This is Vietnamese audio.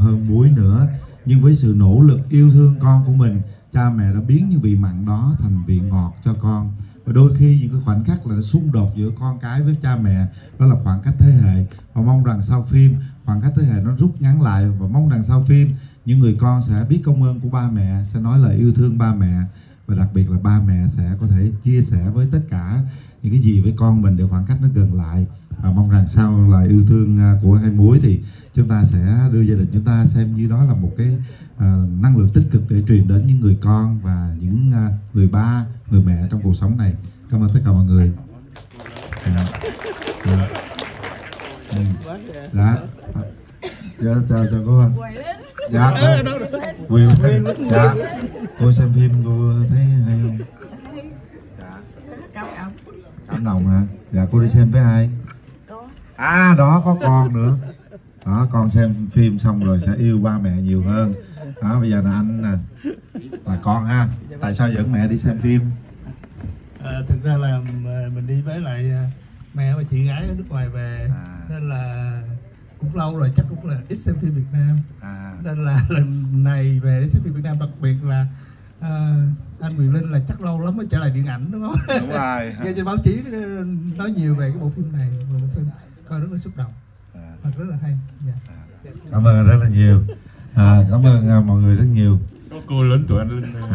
hơn muối nữa. Nhưng với sự nỗ lực yêu thương con của mình, cha mẹ đã biến những vị mặn đó thành vị ngọt cho con. Và đôi khi những cái khoảnh khắc là xung đột giữa con cái với cha mẹ, đó là khoảng cách thế hệ. Và mong rằng sau phim, khoảng cách thế hệ nó rút ngắn lại. Và mong rằng sau phim, những người con sẽ biết công ơn của ba mẹ, sẽ nói lời yêu thương ba mẹ và đặc biệt là ba mẹ sẽ có thể chia sẻ với tất cả những cái gì với con mình để khoảng cách nó gần lại. Và mong rằng sau lời yêu thương à, của hai muối thì chúng ta sẽ đưa gia đình chúng ta xem như đó là một cái à, năng lượng tích cực để truyền đến những người con và những à, người ba người mẹ trong cuộc sống này. Cảm ơn tất cả mọi người. Dạ. Dạ. Ừ. dạ. Dạ chào chào cô anh. Dạ. Quỳ dạ cô xem phim cô thấy hay không? Cảm cảm cảm động hả? Dạ cô đi xem với ai? Có à đó có con nữa. Đó con xem phim xong rồi sẽ yêu ba mẹ nhiều hơn. Đó bây giờ là anh nè. Là con ha. Tại sao dẫn mẹ đi xem phim? À, thực ra là m- mình đi với lại à, mẹ và chị gái ở nước ngoài về. À. cũng lâu rồi chắc cũng là ít xem phim Việt Nam. À. Nên là lần này về phim Việt Nam đặc biệt là à, anh Quyền Linh là chắc lâu lắm mới trở lại điện ảnh đúng không? đúng rồi. Nghe trên báo chí ờ, nói nhiều về cái bộ phim này và bộ phim coi rất là xúc động. À, và rất là hay. Dạ. cảm ơn rất là nhiều. À, cảm ơn à, mọi người rất nhiều. Có cô lớn tuổi anh Linh à